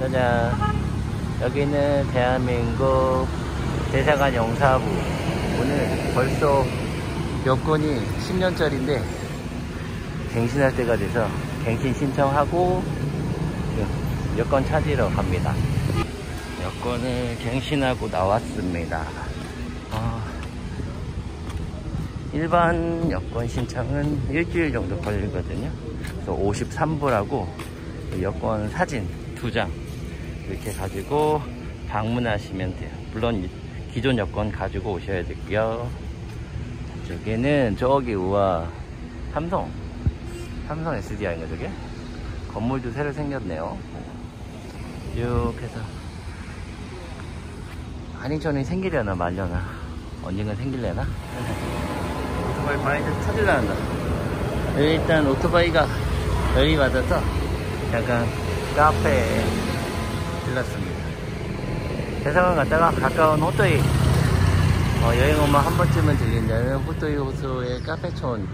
짜잔. 여기는 대한민국 대사관 영사부. 오늘 벌써 여권이 10년짜리인데 갱신할 때가 돼서 갱신 신청하고 여권 찾으러 갑니다. 여권을 갱신하고 나왔습니다. 어, 일반 여권 신청은 일주일 정도 걸리거든요. 그래서 53부라고 여권 사진 두장 이렇게 가지고 방문하시면 돼요. 물론 기존 여권 가지고 오셔야 되고요. 저기는 저기 우와 삼성 삼성 SDI인가 저게? 건물도 새로 생겼네요. 쭉 해서 한인촌이 생기려나 말려나 언젠가 생길려나? 오토바이 바이드 찾으려 한다. 여기 일단 오토바이가 열이 맞아서 약간 카페에 들렀습니다. 대사관 갔다가 가까운 호토이 어, 여행 오면 한 번쯤은 들린다는 호토이 호수의 카페촌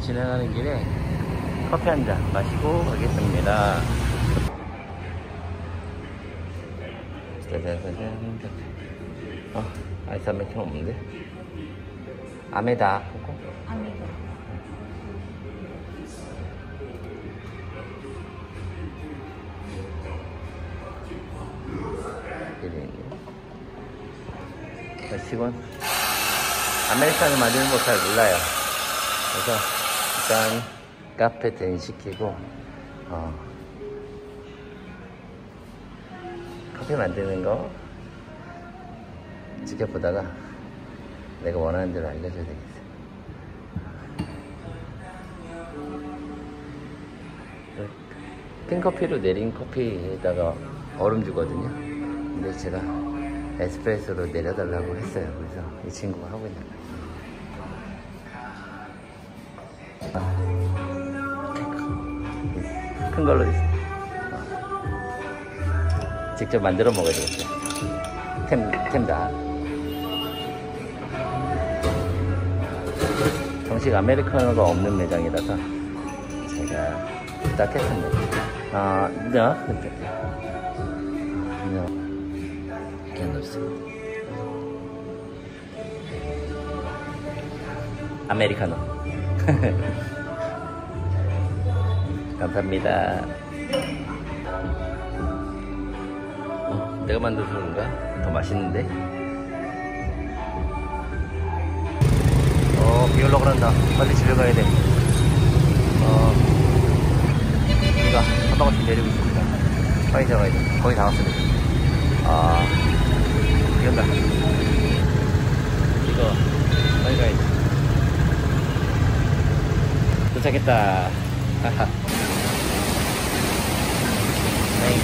지나가는 길에 커피 한 잔 마시고 가겠습니다. 어, 아이스 아메리카노 없는데? 아메다. 있네. 직원 아메리카노 만드는 거 잘 몰라요. 그래서 일단 카페 댄 시키고 어, 커피 만드는 거 지켜보다가 내가 원하는 대로 알려줘야 되겠어. 핑커피로 내린 커피에다가 얼음 주거든요. 근데 제가 에스프레소로 내려달라고 했어요. 그래서 이 친구가 하고 있는 거예요. 아, 큰 걸로 있어. 직접 만들어 먹어야 되겠어요. 템, 템 다. 정식 아메리카노가 없는 매장이라서 제가 부탁했습니다. 아, 네, 근데. 네. 넣습니다. 아메리카노. 감사합니다. 어, 내가 만들어서 그런가? 더 맛있는데? 어, 비 올라 그런다. 빨리 집에 가야 돼. 어, 비가 한 방울씩 내리고 있습니다. 빨리 잡아야 돼. 거의 다 왔습니다. 아, 비 온다. 이거, 빨리 가야 돼. 도착했다. 하하. 다행